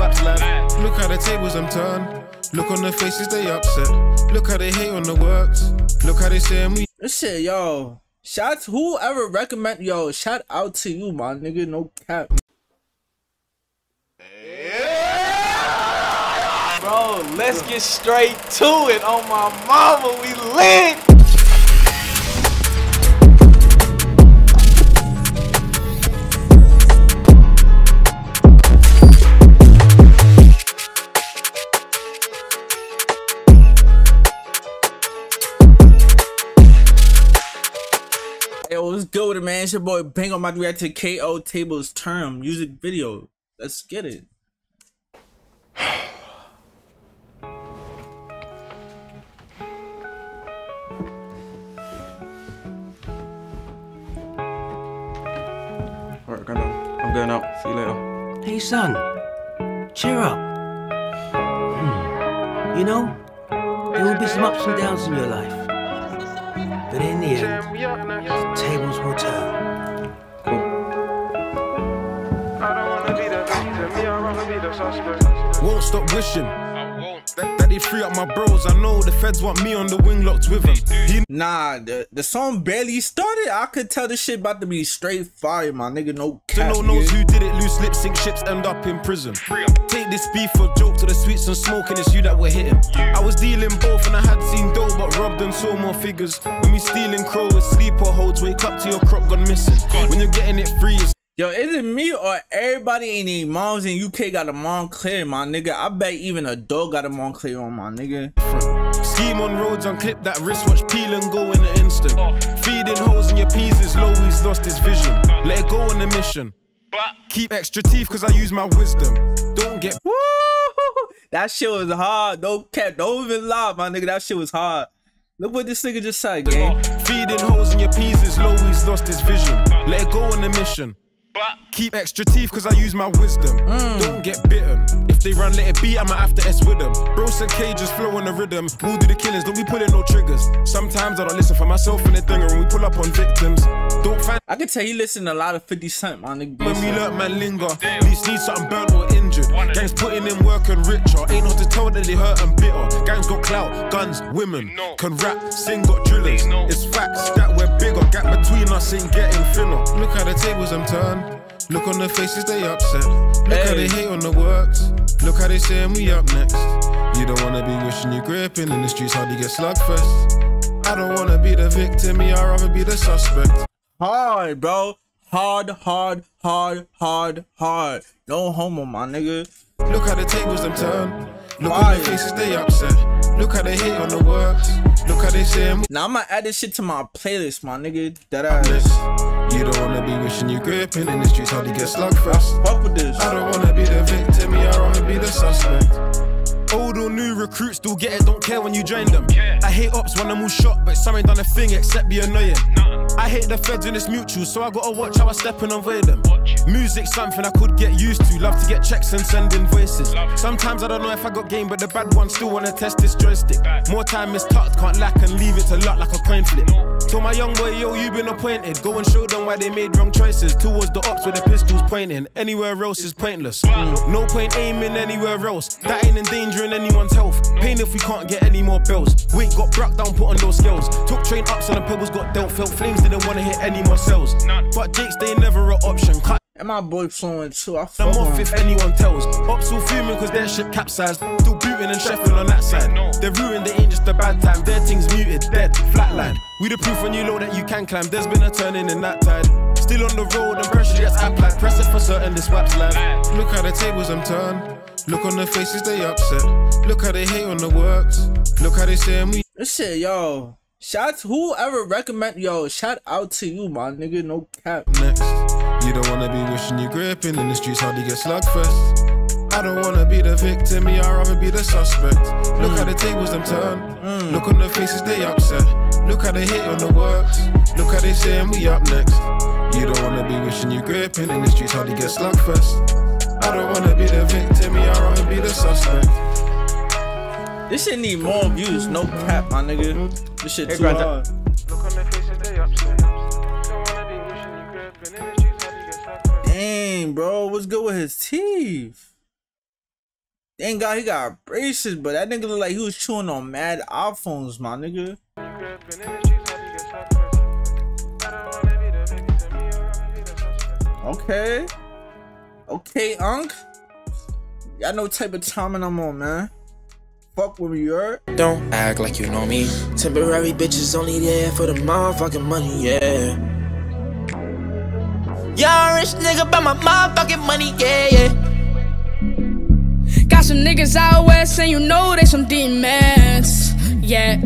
waps live. Look how the tables I'm turned. Look on the faces they upset. Look how they hate on the works. Look how they saying we This shit, yo. Shout whoever recommend yo, shout out to you, my nigga. No cap. Bro, let's get straight to it. On my mama, we lit. Good with it, man? It's your boy Banko my react to Kay-O Tables Turn music video. Let's get it. Alright, Grandma. I'm going out. See you later. Hey, son, cheer up. Hmm. You know, there will be some ups and downs in your life. But in the end, won't stop wishing. That, that they free up my bros. I know the feds want me on the wing locked with them. He Nah, the, the song barely started. I could tell this shit about to be straight fire, my nigga. No cap. know knows who did it. Loose lip sync ships end up in prison. Take this beef for joke to the sweets and smoking. It's you that we're hitting. I was dealing both and I had seen dough, but robbed and saw more figures. When we stealing crow with sleeper holds, wake up to your crop gone missing. When you're getting it free, it's Yo, is it me or everybody in the moms in UK got a Moncler, my nigga? I bet even a dog got a Moncler on, my nigga. Scheme on roads, unclip that wristwatch, peel and go in an instant. Feeding holes in your peas is low, he's lost his vision. Let it go on a mission. Keep extra teeth cause I use my wisdom. Don't get Woo! That shit was hard. No cap. Don't even lie, my nigga. That shit was hard. Look what this nigga just said, gang. feeding holes in your peas is low, he's lost his vision. Let it go on a mission. Keep extra teeth cause I use my wisdom. Don't get bitten. If they run, let it be, I'ma have to S with them. Bro said cages flow on the rhythm. We'll do the killings, don't be pulling no triggers. Sometimes I don't listen for myself in the dinger and we pull up on victims. Don't find I can tell he listen a lot of 50 Cent, my nigga. when we learn man linger. These need something burnt or injured. Gangs putting in work and richer. Ain't no to tell that they hurt and bitter. Gangs got clout, guns, women. Can rap, sing, got drillers. It's facts that us ain't getting thinner. Look how the tables I'm turned. Look on the faces they upset. Look how they hate on the works. Look how they saying we up next. You don't wanna be wishing you gripping in the streets, hard to get slugfest. I don't wanna be the victim, me, I'd rather be the suspect. Hard, bro. Hard, hard, hard, hard, hard. No homo, my nigga. Look how the tables them turn. Look Fire. on the faces they upset. Look how they hate on the works. Look how they say Now I'm gonna add this shit to my playlist, my nigga. That ass. this. You don't wanna be wishing you gripping in the streets, how to get slugfest. Fuck with this. I don't wanna be the victim, I'd rather be the suspect. Old or new recruits still get it, don't care when you join them. I hate ops when I'm all shot, but some ain't done a thing except be annoying. I hate the feds and it's mutual, so I gotta watch how I step and avoid them. Music something I could get used to, love to get checks and send invoices. Sometimes I don't know if I got game, but the bad ones still wanna test this joystick. More time is tucked, can't lack and leave it to luck like a coin flip. Told my young boy, yo, you been appointed. Go and show them why they made wrong choices. Towards the ops with the pistols pointing. Anywhere else is pointless. No point aiming anywhere else. That ain't endangering anyone's health. Pain if we can't get any more bills. Weight got brought down, put on those scales. Took train ups and the pebbles got dealt. Felt flames didn't wanna hit any more cells. But Jake's they never an option. Cut And my boy flowing too. I them fuck off with if anyone tells. Ops all fuming cause their ship capsized. Still booting and chefing on that side. They're ruined, they ain't just a bad time. Their things muted, dead, flatline. We the proof when you know that you can climb. There's been a turning in that tide. Still on the road and pressure gets applied. Press it for certain, this wap's live. Look how the tables I'm turned. Look on the faces they upset. Look how they hate on the works. Look how they saying we This shit, yo. Shout whoever recommend yo, shout out to you, my nigga. No cap. next. You don't wanna be wishing you gripping in the streets, hard to get slugfest. I don't wanna be the victim, me, I'd rather be the suspect. Look how the tables them turn. Mm. Look on the faces they upset. Look how they hate on the works. Look how they saying we up next. You don't wanna be wishing you gripping in the streets, hard to get slugfest. Be the suspect. This shit need more views. No cap, my nigga. This shit Hey, too Granta. hard. Look on the faces they upset. Don't wanna be wishing you gripping in the streets, hard to. Dang, bro. What's good with his teeth? Thank God he got braces, but that nigga look like he was chewing on mad iPhones, my nigga. Okay. Okay, Unc. Y'all know type of timing I'm on, man. Fuck with me, you? Don't act like you know me. Temporary bitches only there for the motherfucking money, yeah. Young rich nigga by my motherfucking money, yeah, yeah. Got some niggas out west and you know they some demons. Yeah,